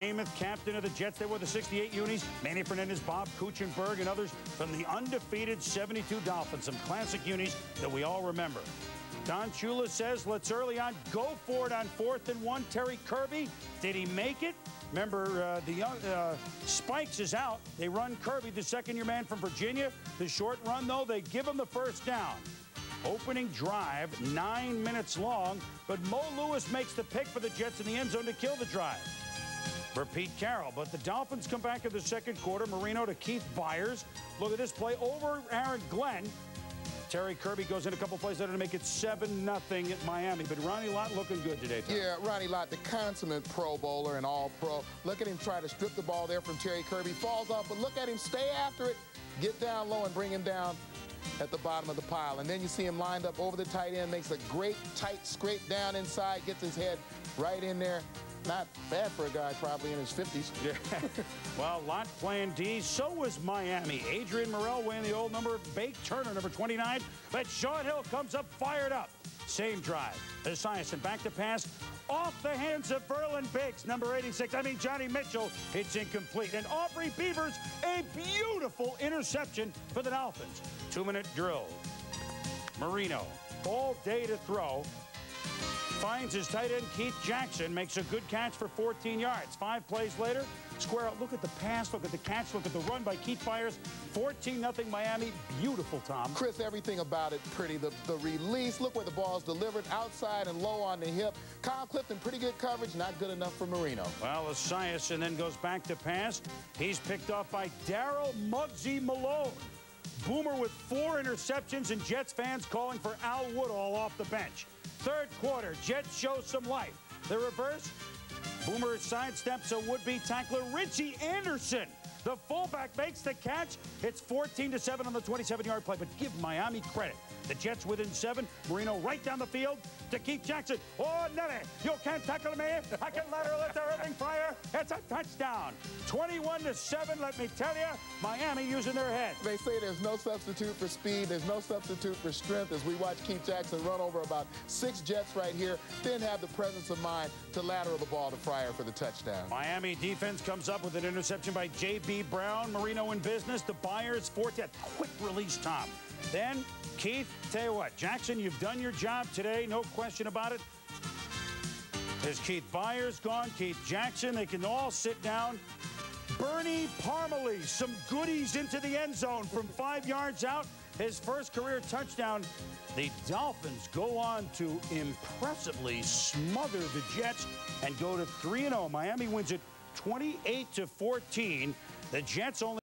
Namath, captain of the Jets. They were the 68 unis. Manny Fernandez, Bob Kuechenberg, and others from the undefeated 72 Dolphins. Some classic unis that we all remember. Don Shula says, let's early on go for it on fourth and one. Terry Kirby, did he make it? Remember, uh, the young, uh, Spikes is out. They run Kirby, the second-year man from Virginia. The short run, though, they give him the first down. Opening drive, nine minutes long, but Mo Lewis makes the pick for the Jets in the end zone to kill the drive for Pete Carroll. But the Dolphins come back in the second quarter. Marino to Keith Byars. Look at this play over Aaron Glenn. Terry Kirby goes in a couple plays later to make it 7 nothing at Miami. But Ronnie Lott looking good today. Tom. Yeah, Ronnie Lott, the consummate Pro Bowler and All Pro. Look at him try to strip the ball there from Terry Kirby. Falls off, but look at him stay after it, get down low and bring him down at the bottom of the pile. And then you see him lined up over the tight end, makes a great tight scrape down inside, gets his head right in there. Not bad for a guy probably in his 50s. Yeah. well, lot playing D. So was Miami. Adrian Murrell wearing the old number. Bake Turner, number 29. But Shaun Hill comes up fired up. Same drive. The Esiason back to pass. Off the hands of Verlon Biggs, number 86. I mean, Johnny Mitchell. It's incomplete. And Aubrey Beavers, a beautiful interception for the Dolphins. Two-minute drill. Marino, all day to throw finds his tight end Keith Jackson, makes a good catch for 14 yards. Five plays later, square out. Look at the pass, look at the catch, look at the run by Keith Byars. 14 0 Miami. Beautiful, Tom. Chris, everything about it pretty. The, the release, look where the ball's delivered, outside and low on the hip. Kyle Clifton, pretty good coverage, not good enough for Marino. Well, Esiason then goes back to pass. He's picked off by Darrell Muggsy Malone. Boomer with four interceptions and Jets fans calling for Al Woodall off the bench. Third quarter, Jets show some life. The reverse, Boomer sidesteps a would-be tackler, Richie Anderson. The fullback makes the catch. It's 14 to 7 on the 27-yard play, but give Miami credit. The Jets within seven. Marino right down the field to Keith Jackson. Oh, Nelly, you can't tackle me. I can lateral it to Irving Fryar. It's a touchdown. 21 to 7, let me tell you. Miami using their head. They say there's no substitute for speed. There's no substitute for strength as we watch Keith Jackson run over about six Jets right here, then have the presence of mind to lateral the ball to Fryar for the touchdown. Miami defense comes up with an interception by J.B. Brown. Marino in business. The Byars, 14. Quick release, Tom. Then Keith, tell you what, Jackson, you've done your job today, no question about it. Keith Byars gone, Keith Jackson. They can all sit down. Bernie Parmalee, some goodies into the end zone from five yards out. His first career touchdown. The Dolphins go on to impressively smother the Jets and go to 3 0. Miami wins it 28 to 14. The Jets only